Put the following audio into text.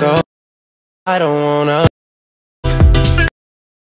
go. I don't wanna.